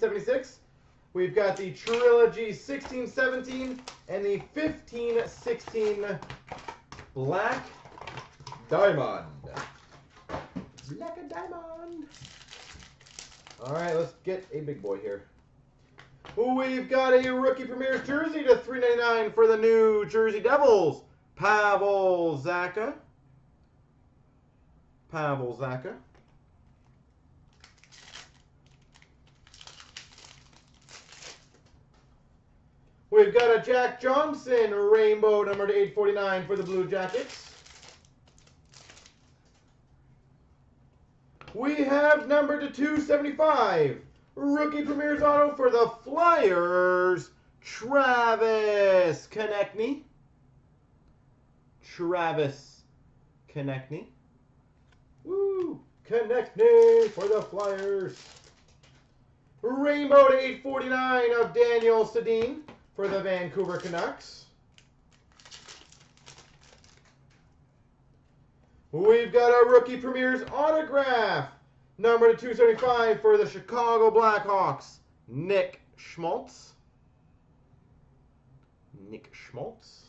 1976. We've got the Trilogy 1617 and the 1516 Black Diamond. Black Diamond. All right, let's get a big boy here. We've got a rookie premier's jersey to 3.99 for the New Jersey Devils. Pavel Zacha. Pavel Zacha. We've got a Jack Johnson rainbow number to 849 for the Blue Jackets. We have number to 275. Rookie Premier's Auto for the Flyers. Travis Konecny. Travis Konecny. Woo! Konecny for the Flyers. Rainbow to 849 of Daniel Sedin for the Vancouver Canucks. We've got our rookie premier's autograph, number 275 for the Chicago Blackhawks, Nick Schmaltz. Nick Schmaltz.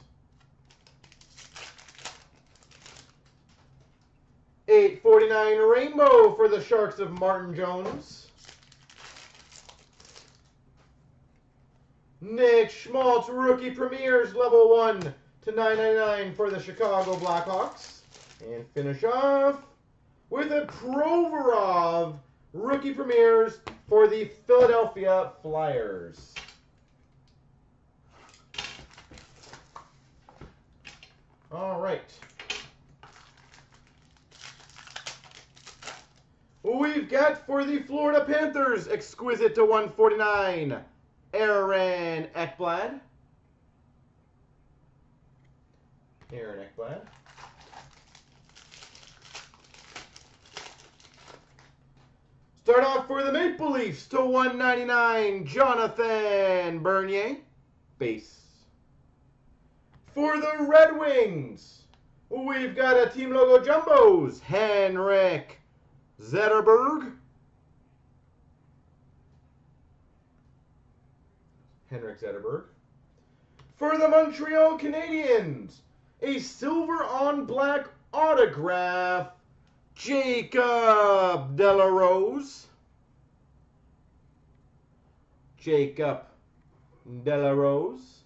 849 rainbow for the Sharks of Martin Jones. Nick Schmaltz, rookie premieres, level 1 to 999 for the Chicago Blackhawks. And finish off with a Provorov, rookie premieres for the Philadelphia Flyers. All right. We've got for the Florida Panthers, exquisite to 149, Aaron Ekblad. Aaron Ekblad. Start off for the Maple Leafs to 199, Jonathan Bernier, base. For the Red Wings, we've got a team logo jumbos, Henrik Zetterberg. Henrik Zetterberg. For the Montreal Canadiens, a silver on black autograph, Jacob de la Rose. Jacob de la Rose.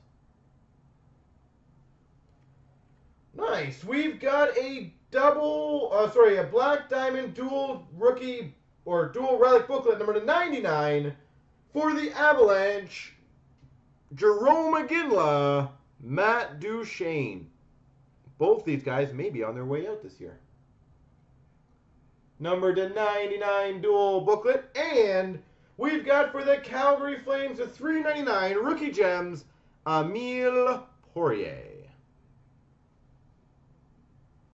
Nice. We've got a double, uh, sorry, a black diamond dual rookie or dual relic booklet number to 99 for the Avalanche. Jarome Iginla, Matt Duchene. Both these guys may be on their way out this year. Number to 99 dual booklet. And we've got for the Calgary Flames a 399 rookie gems, Emile Poirier.